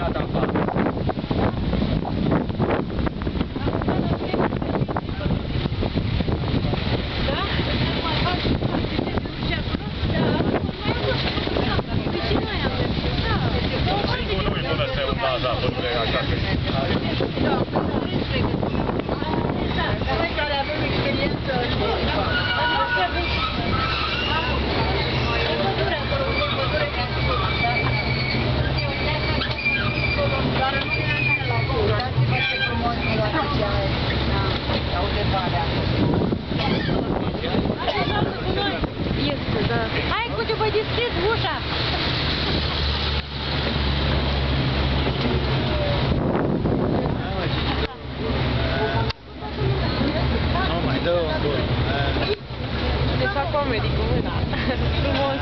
Gata, afară. Sigur nu-i bună să se umbla la pădure așa că... Noi Если, não, não, куда подиски, Гуша? Comedy, cum e não, Frumos.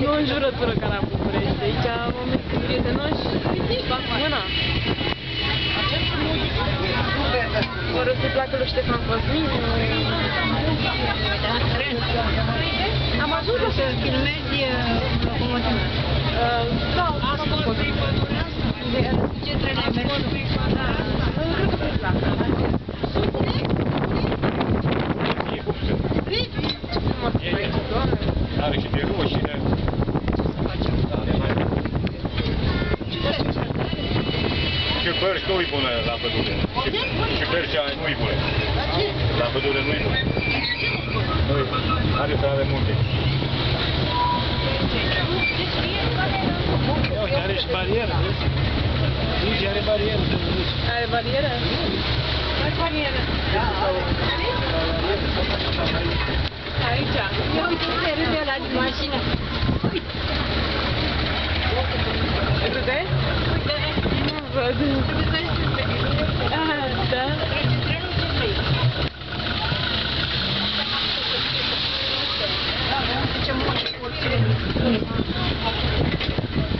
Nu não, ca n-am pus. Fără să placă lui Ștefan Cosmin. Am ajuns să filmezi locomotiva. Uh, Da, Perși nu-i bună la pădure. Perșa nu-i bună. La pădure nu-i bună. Nu-i Are prea multe. Ia uite, are și barieră, vezi? Nici are barieră, să. Are barieră? Are barieră. Aici. Da.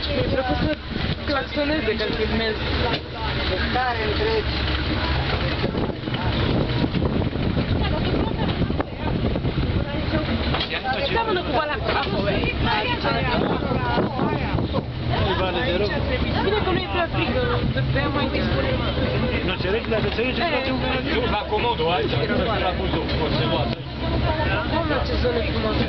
Mi-e plăcut să claxoneze când filmez. Tare întregi. Nu-i vale de rău. Bine că nu e prea frig, că prea mai dispune. Nu înțelegi? Dacă înțelegi, îți face un Nu, la comodul aici, nu la buzul, observați. Mamă, ce zonă frumoasă.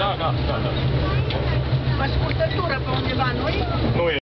Da, da, da, da. Pe scurtătură pe undeva, nu Nu e.